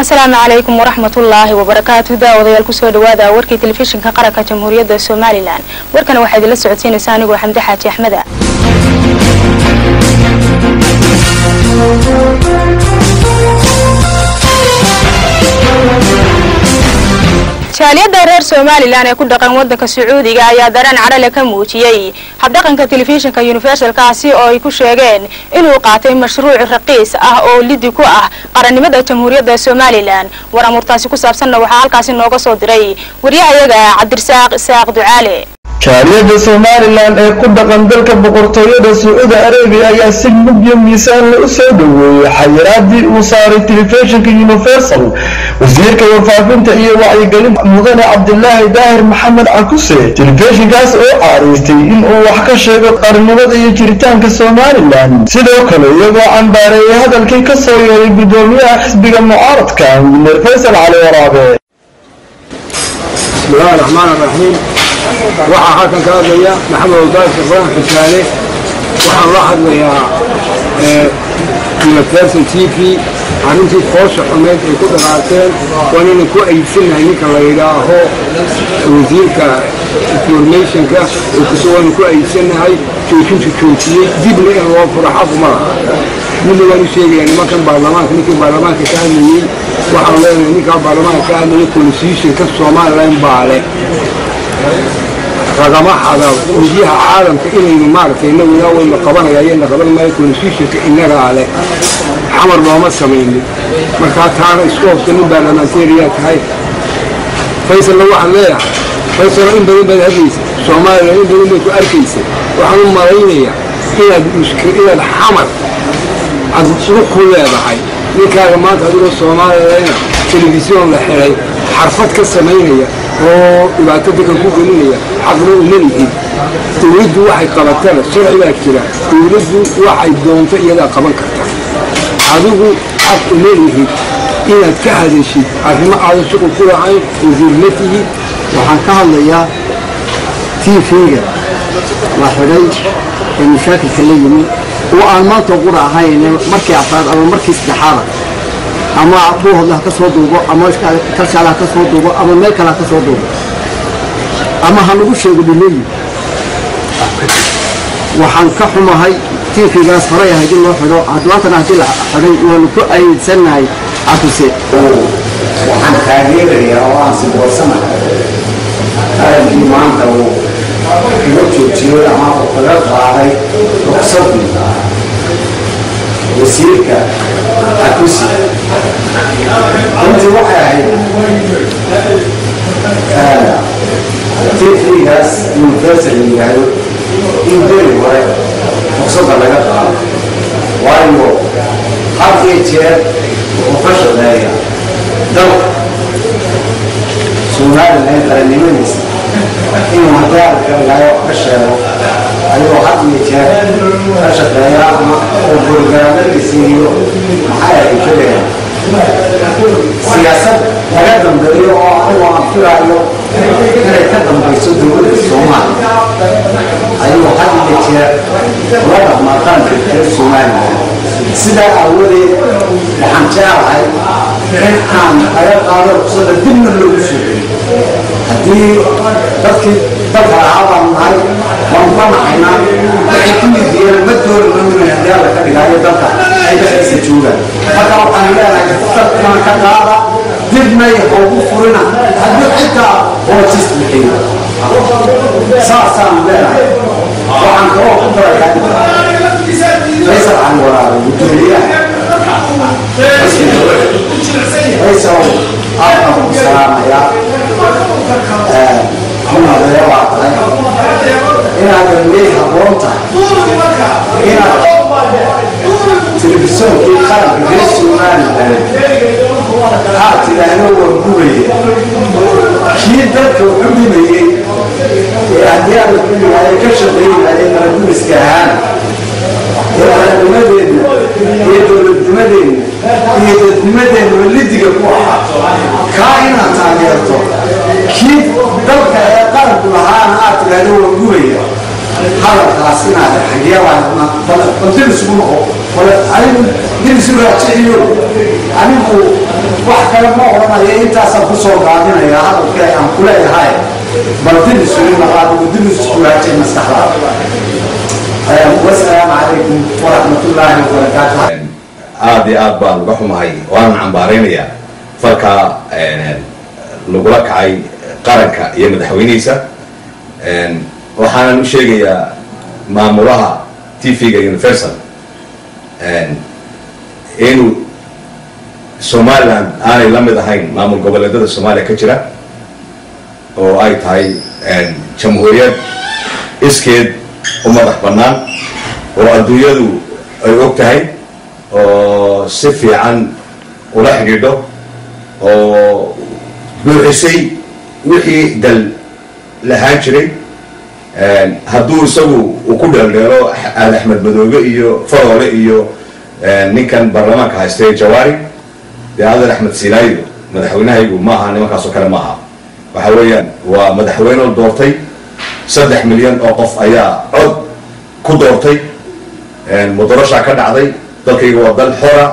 asalaamu calaykum waraxmatullaahi wabarakaatu daawadayaal ku soo dhawaada warkii telefishinka qaranka jamhuuriyadda somalilan warkana waxaa idinla socodsiinaysa anigoo xamdi xaaji axmeda jaaliyadda reer somalilan ee ku dhaqan wadanka sacuudiga ayaa dareen cadhale ka muujiyey habdhaqanka telefishinka universalkaasi oo ay ku sheegeen inuu qaatay mashruuc raqiis ah oo lidi ku ah qarannimada jamhuuriyadda somalilan war amuurtaasi ku saabsanna waxaa halkaasi nooga soo diray. Waryahayaga cabdirasaaq isaaq ducaale jaaliyadda somalilan ee ku dhaqan dalka boqortooyada sacuudi arabiya ayaa si mugyo miisaanle u soo dhoweeyey xayiraadii uu saaray telefishinka universal. Wasiirka warfaafinta iyo wacyigelinta mudane cabdilaahi daahir maxamed cakuse telefishinkaas oo caaraystay in uu wax ka sheego qarnimada iyo jiritaanka somalilan sidoo kale iyagoo cambaareeyay hadalkii ka soo yeeray gudoomiyaha xisbiga mucaaradka injineer faysal cali waraabe waxaa halkan ka hadlaya maxamed odaal shaqraan xusaane waxaan la hadlayaa universal t v. Arrintii foosha xumeed ay ku dhaqaaqeen waa inaynan ku aybsanahay ninka la yidhaaho wasiirka informationka. Waanu ku aybsanahay joojintu joojiyey dibna in loo furo xaquma midna waan u sheegayaa nimankan baarlamaanka ninkii baarlamaanka ka hadlayey. Waxaan leenahay ninkaa baarlamaanka ka hadlayay constitutionka somalilan baa leh ragama xada caalamka inaynu maaragtay inagu ilaa wayna qabanaya ayayna qaban maayo constitutionka innagaa leh xamar looma samaynin. Markaa taana isku hobta nin tahay. Faysalna waxaan leeyahay. Faysalo in badan baad hadlaysa. Soomaaliya in badan bay ku arkaysa. Waxaan u malaynayaa inaad xamar aad lug ku leedahay. Ninkaaga maanta adigoo soomaaliyana telefisyon la xiray xarfad ka samaynaya oo dhibaato dadka ku gelinaya xaqna uma lihid dowladdu waxay qabatana sharci baa jira. Dowladdu waxay doonto iyadaa qaban karta. Adigu xaq uma lihid inaad ka hadashid arrimo aadan shuqul ku lahayn wasiir ma tihid waxaan ka hadlayaa tv-ga la xidhay ee mashaakilka la yimi. Oo aan maanta qura ahayn markii afraad ama markii saddexaada ama buuhodla ha ka soo duubo ama kalshaala ha ka soo duubo ama meel kale ha ka soo duubo. Ama ha lagu sheego dhilooyin waxaan ka xumahay tv-gaas horay ahayd in loo xidho adwaantana haddii la xidhay waanu ku aydsannahay cafuse waxaan taageerayaa oo aan siboosanahay qarankii maanta uu kaga joojiyey ama uu kaga qaaday ruqsadii. Wasiirka akusi runtii waxay ahayd tv-gaas universal yidhaahdo in beri hore ruqsadda laga qaado waayo had iyo jeer wuxuu ka shaqeeya dalka somalilan qarannimadiisa inuu hadaalka wax ka sheego ayuu had iyo jeer ka shaqeeya ama oo borogaraamadiisa iyo maxay ahay kaleya siyaasad laga dambeeyo oo anigu aan filaayo inay ka dambayso dowladda soomaaliya ayuu had iyo jeer ula dhaqmaa qaranka reer somalilan sidaa aawadeed waxaan jeclahay in aan laga qaado ruqsada dibna loogu soo celiyo haddii dadkii dalka lahaa baan nahay waan ka naxaynaa waxay ku midiyeen ma doonayno inay hadaala ka dhigaayo dalka ay dhexdiisa joogaan. Marka waxaan leenahay dadkana ka qaada dibnay hoogu furina. Haddii xitaa hoojis bixiyo saasaan leenahay waxaan kaloo ku darayaa faysal cali waraabe gudoomiyaha faysal aadna ku salaamayaa xumadee waa tahay inaadan ley haboon tahay inaad telefisoonkii qaranka reer somalilan aad tidhaahdo waa gubaya kii dalka wuxu dhimayey ee haddii aada ku yihaade ka shaqeynaaye ee qarannimadeenna iyo dowladnimadeenna iyo dadnimadeenna lidiga ku ahaa kaa inaad taageerto kii dalka ee qaranku lahaana aad tidhaahdo waa gubaya hadalkaas inaad xageebaanbaldilisugu noqo anigu anigu wax kale ma odhanayo intaasaan ku soo gaadinaya hadalka aan ku bal dilisugu noqaad dilisku raajic maskaxdaada aada iyo aad baan uga xumahay waanan cambaaraynayaa. Falkaa lagula kacay qaranka iyo madaxweynihiisa waxaanan u sheegayaa maamulaha t v-ga universal. Inuu somaliland aanay la mid ahayn maamul goboleedada soomaaliya ka jira oo ay tahay jamhuuriyad iskeed u madax bannaan oo adduunyadu ay og tahay oo si fiican ula xidhiidho oo buuxisay wixii dal lahaan jiray. Hadduu isagu uu ku dheeldheelo aal axmed madoobe iyo faroole iyo ninkan baarlamaanka haystay jawaari dee adan axmed sinaayo madaxweynahaygu ma aha nimankaasoo kale ma aha. Waxa weeyaan waa madaxweyne doortay saddex milyan oo qof ayaa cod ku doortay mudarashaa ka dhacday dalkayga waa dal xora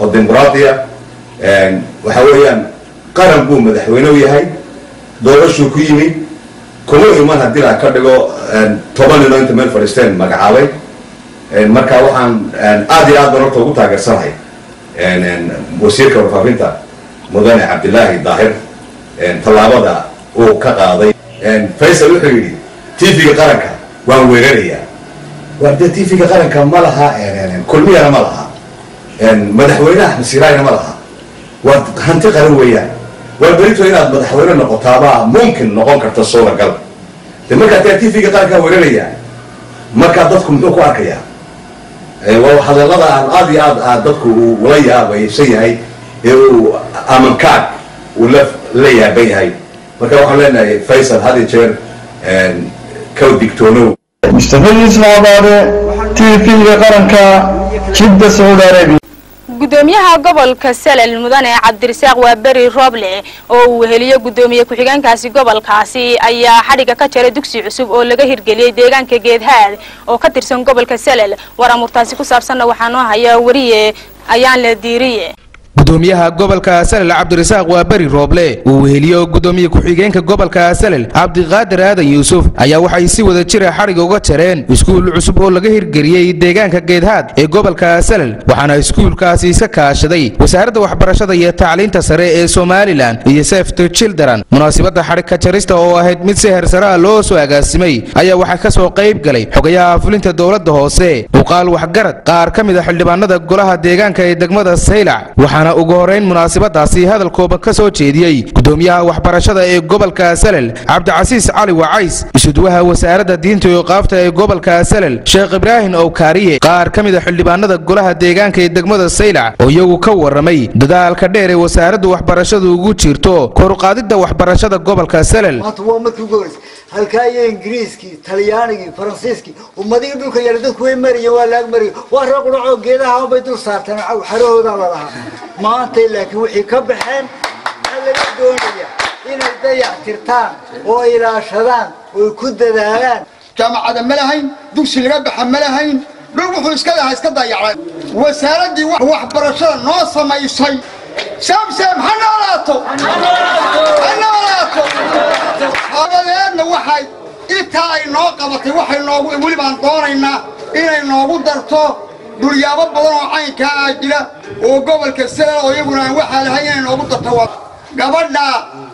oo dimuqraadiya. Waxa weeyaan qaran buu madaxweyne u yahay doorashuu ku yimid kuma iman haddii ka dhigo toban nino inta meel fadhiisteen magacaabay. Marka waxaan aada iyo aad baan horta ugu taageersanahay. Wasiirka warfaafinta mudane cabdilaahi daahir. Tallaabada uu ka qaaday. Faysal wuxuu yidhi tv-ga qaranka waan weerarayaa waa dee tv-ga qaranka ma laha kulmiyana ma laha. Madaxweynaha masiiraayna ma laha. Waa hanti qaran weeyaan. Waa berito inaad madaxweyne noqotaabaa mumkin noqon karta suuragal. De markaa taa tv-ga qarankaa weerarayaa markaa dadku muxuu ku arkayaa? Waa hadallada aan aada iyo aad aad dadku uu ula yaabaysan yahay ee uu amankaag uu la la yaaban yahay. Marka waxaan leenahay faysal had iyo jeer gudoomiyaha gobolka salel mudane cabdirasaaq waa beri rooble oo uu weheliyo gudoomiye ku-xigeenkaasi gobolkaasi ayaa xadhigga ka jaray dugsi cusub oo laga hirgeliyey deegaanka geedhaad oo ka tirsan gobolka salel. War amurtaasi ku saabsanna waxaa noo hayaa wariye ayaan la diiriye gudoomiyaha gobolka salel cabdirasaaq waa beri rooble. Uu weheliyo gudoomiye ku-xigeenka gobolka salel cabdiqaadir aadan yuusuf. Ayaa waxay si wada jira xadhigga uga jareen iskuul cusub oo laga hirgeliyey deegaanka geedhaad ee gobolka salel waxaana iskuulkaasi iska kaashaday wasaaradda waxbarashada iyo tacliinta sare ee somalilan iyo sefte children. Munaasibadda xadhigka jarista oo ahayd mid si hersaraha loo soo agaasimay ayaa waxaa ka soo qayb galay xogayaha fulinta dowladda hoose. Uqaal waxgarad qaar ka mid a xildhibaanada golaha deegaanka ee degmada saylac waxaana ugu horeyn munaasabadaasi hadalkooba ka soo jeediyey gudoomiyaha waxbarashada ee gobolka salel cabdicasiis cali wacays isuduwaha wasaaradda diinta iyo qaafta ee gobolka salel sheekh ibraahim owkaariye qaar ka mid a xildhibaanada golaha deegaanka ee degmada saylac oo iyagu ka warramay dadaalka dheer ee wasaaradda waxbarashadu ugu jirto koruqaadidda waxbarashada gobolka salel maanta waa markii ugu horreysay halkaa iyo ingiriiskii talyaanigii faransiiskii ummadihii dhulka yara dadku way mariyeen waa laag mariyay waa rag dhacoo geedaha bay dul saarteen xarahoodaa la lahaa maanta laakiin wixii ka baxeen waxaa laga doonaya inay dayac tirtaan oo ilaashadaan oo ku dadaalaan jaamacada ma lahayn dugsi laga baxa ma lahayn dhul wuxuu iska lahaa iska dayacay wasaaraddii waxbarashada noo samaysay. Saamseem ha noolaato. Ha noolaato. Habadeedna waxay intaa ay noo qabatay waxay noogu weli baan doonaynaa inay noogu darto dhulyaabo badan oo caynkaa ah jira oo gobolka sala oo iyaguna aan waxaa lahay inay noogu darto gabadha.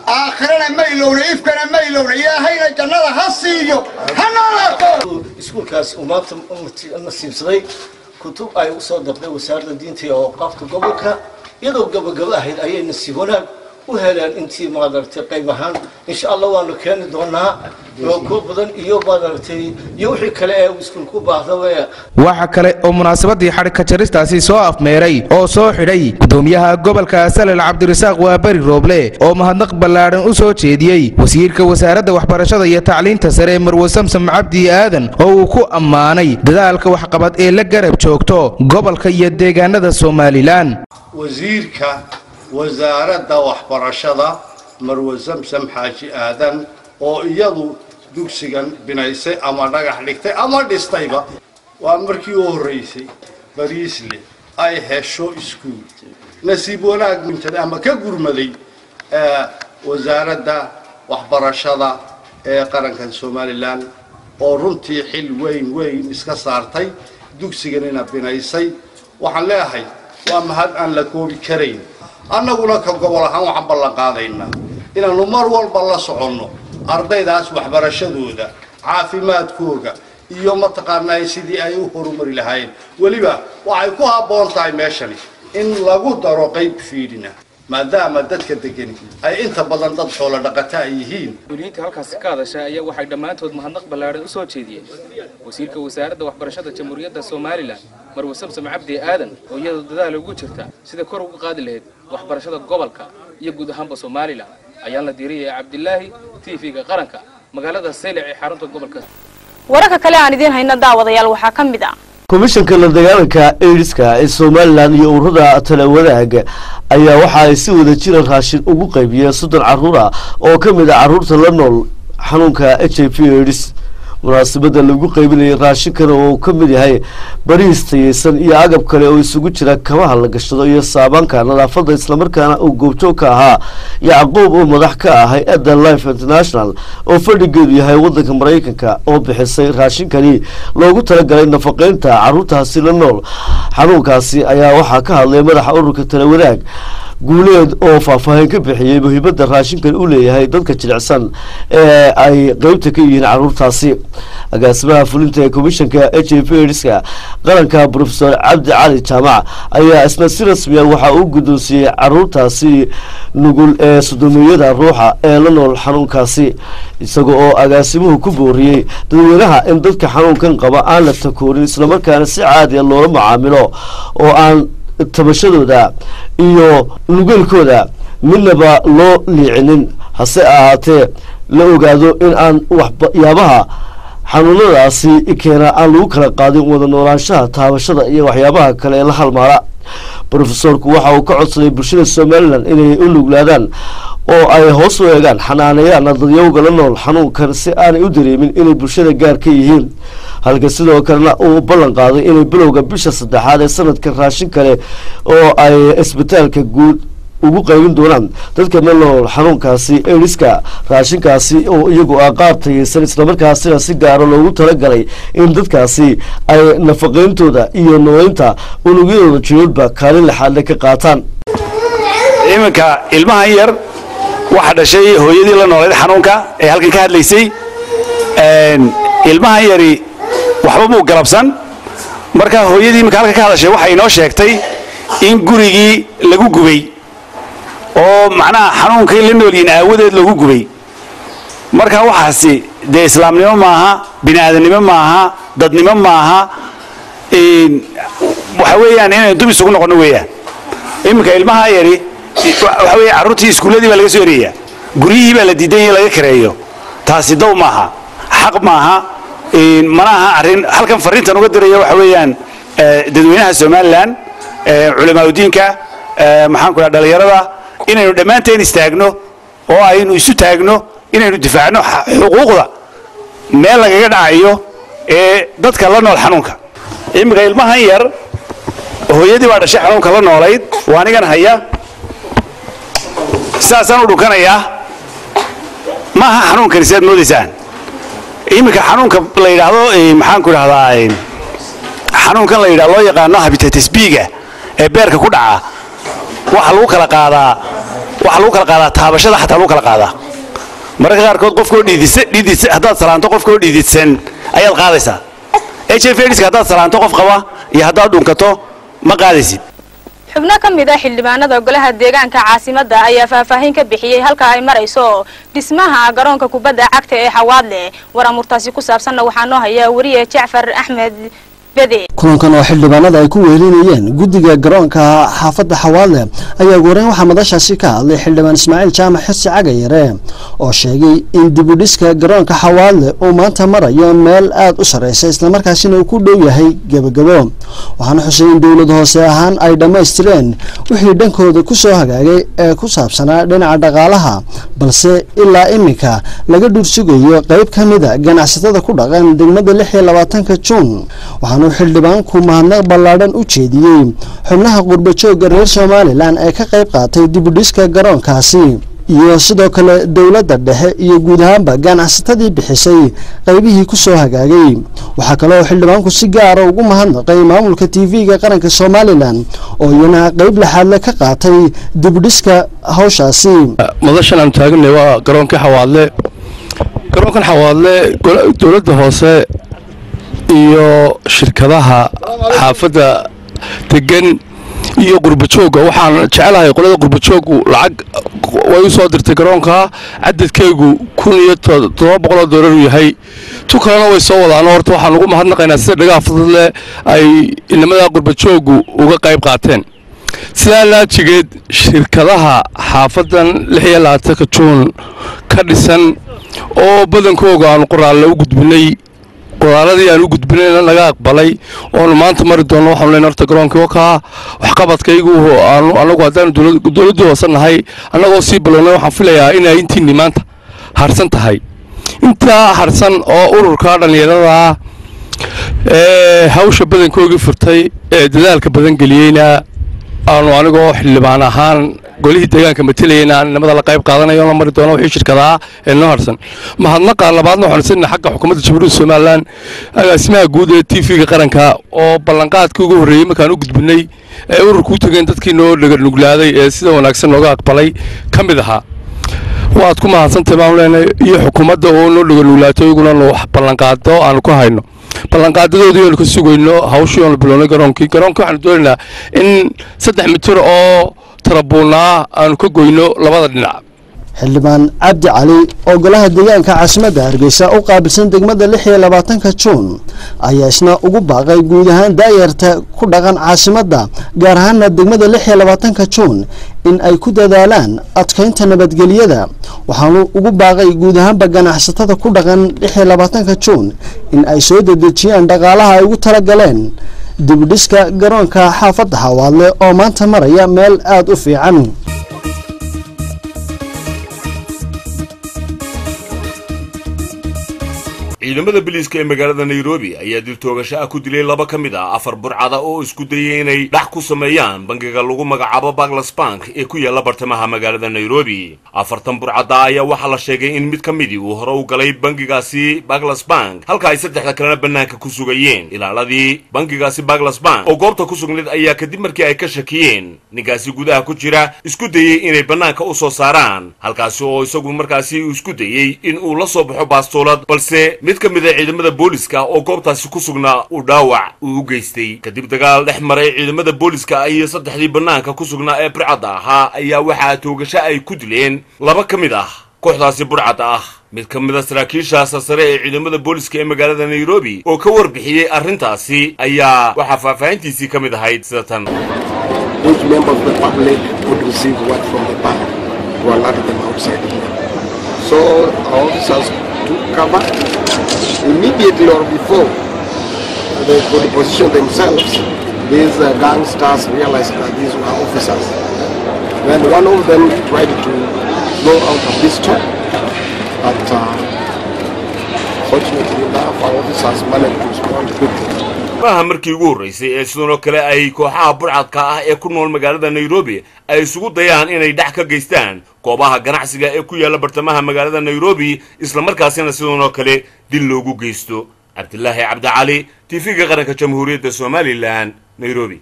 Aakhirana ma ilowna ifkana ma ilowna ilaahayna jannada ha siiyo ha noolaato. Iskuulkaas uu maanta nasiibsaday kutub ay u soo darday wasaaradda diinta iyo awqaafta gobolka iyadoo gabagabo ahayd ayay nasiib wanaag u heleen intii maadaragtay qayb ahaan. Insha allah waanu keeni doonaa rooko badan iyo maadaragtay iyo wixii kale ee iskuulku baahda waxa kale oo munaasabadii xadhigka jaristaasi soo afmeeray oo soo xidhay gudoomiyaha gobolka salel cabdirasaaq waa beri rooble oo mahadnaq ballaadhan u soo jeediyey. Wasiirka wasaaradda waxbarashada iyo tacliinta sare marwe samsam cabdi aadan oo uu ku ammaanay dadaalka waxqabad ee la garab joogto gobolka iyo deegaanada somalilan. Wasiirka wasaaradda waxbarashada marwe samsam xaaji aadan oo iyadu dugsigan binaysay ama dhagax dhigtay ama dhistayba waa markii u horreysay bariisle ay hesho iskuul. Nasiib wanaag muntad ama ka gurmaday wasaaradda waxbarashada ee qarankan somalilan oo runtii xil weyn weyn iska saartay dugsiganina binaysay waxaan leeyahay waa mahad aan la koobi karayn. Annaguna ka gobol ahaan waxaan ballan qaadaynaa. Inaannu mar walba la soconno ardaydaas waxbarashadooda caafimaadkooga iyo mataqaanaa sidii ay u horumari lahaayeen weliba waxay ku habboon tahay meeshani in lagu daro qayb fiidhina maadaama dadka degani ay inta badan dad xoolo dhaqata ay yihiin mas-uuliyiinta halkaasi ka hadasha ayaa waxay dhammaantood mahadnaq ballaadhan u soo jeediyeen wasiirka wasaaradda waxbarashada jamhuuriyadda somalilan marwe samsam cabdi aadan oo iyadoo dadaal ugu jirta sida kor ugu qaadi lahayd waxbarashada gobolka iyo guud ahaanba somalilan ayaan la diiriyay cabdilaahi tv-ga qaranka magaalada saylac ee xarunta gobolka wararka kale aan idiin hayno daawadayaal waxaa ka mid ah komishanka la dagaalanka aidiska ee somalilan iyo ururada talawadaag ayaa waxa ay si wada jira raashin ugu qaybiyeen soddon carruur ah oo ka mid ah carruurta la nool xanuunka h i v aids munaasabadda lagu qaybinayay raashinkan oo ka mid yahay bariis tayeysan iyo agab kale oo isugu jira kabaha la gashado iyo saabaanka nadaafadda islamarkaana uu goobjoog ka ahaa yacquub oo madax ka ah hay'adda life international oo fadhigeedu yahay waddanka maraykanka oo bixisay raashinkani. Loogu talagalay nafaqeynta carruurtaasi la nool xanuunkaasi ayaa waxaa ka hadlay madaxa ururka talawadaag guuleed oo faahfaahin ka bixiyey muhiimadda raashinkan u leeyahay dadka jilicsan ee ay qeybta ka yihiin carruurtaasi agaasimaha fulinta ee komishanka h i v aids-ka qaranka profesor cabdi cali jaamac ayaa isna si rasmiya waxa uu guddoonsiiyey carruurtaasi nugul ee sodomiyada ruuxa ee la nool xanuunkaasi isaga oo agaasimuhu ku booriyey dadweynaha in dadka xanuunkan qaba aan la takoorin islamarkaana si caadiya loola macaamilo oo aan tabashadooda iyo nugeelkooda midnaba loo liicinin. Hase ahaatee la ogaado in aan waxyaabaha xanuunadaasi keena aan lagu kala qaadin wada noolaanshaha taabashada iyo waxyaabaha kale ee la halmaala brofesorku waxa uu ka codsaday bulshada somalilan inay u nuglaadaan oo ay hoos u eegaan xanaaneeyaan dadyowga la nool xanuunkan si aanay u dareemin inay bulshada gaar ka yihiin. Halka sidoo kalena uu ballan qaaday inay bilowga bisha saddexaad ee sanadka raashin kale oo ay isbitaalka guud ugu qaybin doonaan. Dadka la nool xanuunkaasi aidiska raashinkaasi oo iyagu ah qaab tayeysan islamarkaasina si gaaro loogu talagalay in dadkaasi ay nafaqeyntooda iyo nooleynta unugyadooda jiroodba kaalin laxaadle ka qaataan. Iminka ilmahan yar waxaa dhashay hooyadii la noolayd xanuunka ee halkan ka hadlaysay. Ilmahan yari waxba muu galabsan. Marka hooyadii iminka halkan ka hadashay waxay inoo sheegtay in gurigii lagu gubay oo macnaha xanuunkay la noolyihiin aawadeed lagu gubay. Marka waxaasi dee islaamnimo maaha bini aadamnimo maaha dadnimo maaha waxa weeyaan inaynu dub isugu noqono weeyaan. Iminka ilmaha yari waxa weeye carruurtii iskuulladii baa laga soo eryayaa guryihii baa la diidan in laga kareeyo taasi dow maaha. Xaq maaha. Mana aha arrin halkan fariintan uga diraya waxa weeyaan dadweynaha somalilan culamaauddiinka maxaan ku dhaha dhalinyarada inaynu dhammaanteen istaagno oo aynu isu taagno inaynu difaacno xuquuqda meel lagaga dhacayo ee dadka la nool xanuunka. Iminka ilmahan yar hooyadii baa dhashay xanuunka la noolayd waa anigan haya saasaan u dhunkanayaa ma aha xanuunkani sidaad moodaysaan. Iminka xanuunka la yidhaahdo maxaan ku idhahdaa xanuunkan la yidhahdo loo yaqaano habitatis b-ga ee beerka ku dhaca waxaa lagu kala qaadaa waxaa lagu kala qaadaa taabashada xataa lagu kala qaadaa. Mararka qaarkood qofkoo dhiidisa haddaad salaanto qofkoo dhiididsan ayaad qaadaysaa. H aids haddaad salaanto qof qaba iyo haddaad dhunkato ma qaadaysid xubno ka mid ah xildhibaanada golaha deegaanka caasimadda ayaa faahfaahin ka bixiyey halka ay marayso dhismaha garoonka kubadda cagta ee xawaadle war amurtaasi ku saabsanna waxaa noo haya wariye jacfar axmed kulankan oo xildhibaanada ay ku wehelinayeen guddiga garoonka xaafadda xawaadle ayaa goreyn waxaa madashaasi ka hadlay xildhibaan ismaaciil jaamac xirsi cagayare oo sheegay in dibudhiska garoonka xawaadle uu maanta marayo meel aad u sarreysa islamarkaasina uu ku dhow yahay gebagabo waxaana xusay in dowlad hoose ahaan ay dhammaystireen wixii dhankooda ku soo hagaagay ee ku saabsanaa dhinaca dhaqaalaha balse ilaa iminka laga dhursugayo qayb ka mida ganacsatada ku dhaqan degmada lix iyo labaatanka juun waxaanu xildhibaanku mahadnaq ballaadhan u jeediyey. Xubnaha qurbajooga reer somalilan ee ka qayb qaatay dibudhiska garoonkaasi. Iyo sidoo kale dowladda dhexe iyo guud ahaanba ganacsatadii bixisay qaybihii ku soo hagaagay. Waxaa kaloo xildhibaanku si gaara ugu mahadnaqay maamulka tv-ga qaranka somalilan oo iyana qayb laxaadle ka qaatay dibudhiska hawshaasi. Madashan aanu taaganay waa garoonka xawaadle. Garoonkan xawaadle dowladda hoose iyo shirkadaha xaafadda degan iyo qurbajoogga waxaan jecelahay qolada qurbajoogu lacag way u soo dirtay garoonka. Cadadkeygu kun iyo toddoba boqoloo doolar uu yahay. Tu kalena way soo wadaan. Horta waxaan ugu mahadnaqaynaa sida dhagaha fadle ay inamada qurbajoogu uga qayb qaateen. Sidaa laajigeed shirkadaha xaafadan lix iyo labaatanka juun ka dhisan oo badankooga aanu qoraalle u gudbinay qoraaladii aan u gudbinayna naga aqbalay oonu maanta mari doonno waxaanu leenahay horta garoonkii wakaa waxqabadkaygu aanu anagu haddaanu dowladdii hoose nahay annagoo sii bilownay waxaan filayaa inay intiinni maanta harsan tahay. Intaa harsan oo ururka dhallinyarada ee hawsha badankoogii furtay ee dadaalka badan geliyeyna aanu anigoo xildhibaan ahaan golihii deegaanka matalayayna aan inamada la qayb qaadanayo la mari doono wixii shirkadaha ee noo harsan. Mahadnaqa labaadna waxaan isina xagga xukuumadda jamhuuriyadda somalilan agaasimaha guud ee t v-ga qaranka oo ballanqaadkii ugu horreeyey markaan u gudbinay ee ururka u tegeen dadkii noo dhaganuglaaday ee sida wanaagsan nooga aqbalay ka mid ahaa waad ku mahadsantahay baanu leenahay iyo xukuumadda oo noo dhaganuglaato iyaguna nu wax ballanqaado aanu ku hayno ballanqaadadoodii aanu ka sugayno hawshii aanu bilownay garoonkii garoonkii waxaanu doonaynaa in saddex mitir oo tarabuunaa aanu ka goyno labada dhinac xildhibaan cabdi cali oo golaha deegaanka caasimadda hargeysa u qaabilsan degmada lix iyo labaatanka juun ayaa isna ugu baaqay guud ahaan daayarta ku dhaqan caasimadda gaar ahaana degmada lix iyo labaatanka juun in ay ku dadaalaan adkaynta nabadgelyada. Waxaanu ugu baaqay guud ahaanba ganacsatada ku dhaqan lix iyo labaatanka juun in ay soo dedejiyaan dhaqaalaha ay ugu talagaleen. Dibudhiska garoonka xaafadda xawaadle oo maanta maraya meel aada u fiican ciidamada biliiska ee magaalada nairobi ayaa dil toogasho ah ku dilay laba ka mid ah afar burcada oo isku dayay inay dhax ku sameeyaan bangiga lagu magacaabo baglas bank ee ku yaalla bartamaha magaalada nairobi. Afartan burcada ayaa waxaa la sheegay in mid ka midii uu hore u galay bangigaasi baglas bank halka ay saddexda kalena bannaanka ku sugayeen. Ilaaladii bangigaasi baglas bank oo goobta ku sugnayd ayaa kadib markii ay ka shakiyeen. Ninkaasi gudaha ku jira isku dayey inay bannaanka u soo saaraan halkaasi oo isagu markaasi isku dayey in uu la soo baxo baastoolad balse mid ka mid a ciidamada booliska oo goobtaasi ku sugnaa uu dhaawac uu u geystay kadib dagaal dhex maray ciidamada booliska iyo saddexdii bannaanka ku sugnaa ee burcadda ahaa ayaa waxaa toogasho ay ku dileen laba ka mid ah kooxdaasi burcadda ah. Mid ka mid a saraakiisha sarsare ee ciidamada booliska ee magaalada nairobi oo ka warbixiyey arrintaasi ayaa waxaa faahfaahintiisii ka mid ahayd sida tan Took cover immediately or before they could position themselves. These uh, gangsters realized that these were officers. Then one of them tried to blow out a pistol, but uh, fortunately enough, our officers managed to respond quickly. Maaha markii ugu horraysay ee sidanoo kale ay kooxaha burcadka ah ee ku nool magaalada nairobi ay isugu dayaan inay dhax ka geystaan. Goobaha ganacsiga ee ku yaalla bartamaha magaalada nairobi islamarkaasina sidanoo kale dil loogu geysto. Cabdilaahi cabdicali tv-ga qaranka jamhuuriyadda somalilan nairobi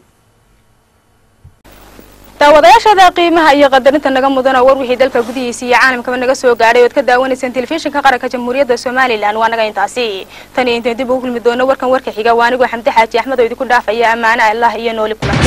daawadayaashada qiimaha iyo qadarinta naga mudana war wixii dalka gudihiisa iyo caalamkaba naga soo gaadhay oad ka daawanaysaan telefishinka qaranka jamhuuriyadda somalilan waa naga intaasi tan iyo intayn dib ugu kulmi doono warkan warka xiga waa anigoo xamdi xaaji axmed oo idinku dhaafaya ammaana allah iyo nooli kulan